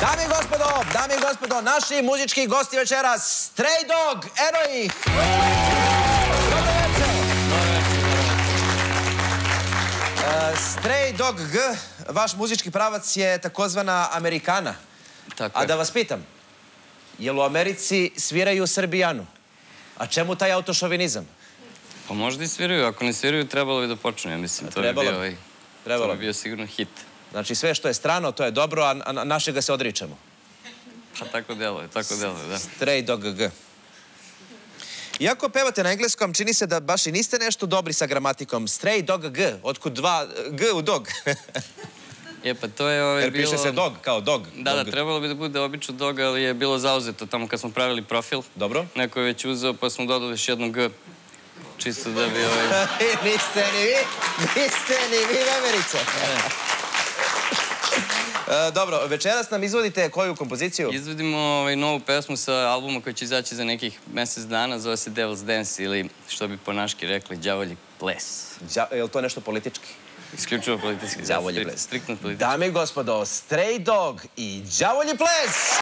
Dame i gospodo, dame i gospodo, naši muzički gosti večeras, Stray Dog, večer! E, Stray Dog G, vaš muzički pravac je takozvana Amerikana. Tako A je. da vas pitam, jel u Americi sviraju Srbijanu? A čemu taj autošovinizam? Pa možda i sviraju, ako ne sviraju trebalo bi da počnu, ja mislim. To bi trebalo bio, bi. ovaj, Trebalo to bi bi. bio sigurno hit. Znači sve što je strano, to je dobro, a, a našega se odričemo. Pa tako deluje, tako deluje, da. Stray Dog G. Iako pevate na engleskom, čini se da baš i niste nešto dobri sa gramatikom. Stray Dog G, otkud dva G u dog. Je, pa to je ovaj, Jer bilo... piše se dog, kao dog. Da, da, trebalo bi da bude obično dog, ali je bilo zauzeto tamo kad smo pravili profil. Dobro. Neko je već uzeo, pa smo dodali još jednu G. Čisto da bi ovaj... niste ni vi, niste ni vi veverice. E, dobro, večeras nam izvodite koju kompoziciju? Izvodimo ovaj, novu pesmu sa albuma koji će izaći za nekih mesec dana, zove se Devil's Dance ili što bi po naški rekli, đavolji ples. Đa- je li to nešto politički? Isključivo politički. Đavolji ples. Striktno politički. Dame i gospodo, Stray Dog i Đavolji ples!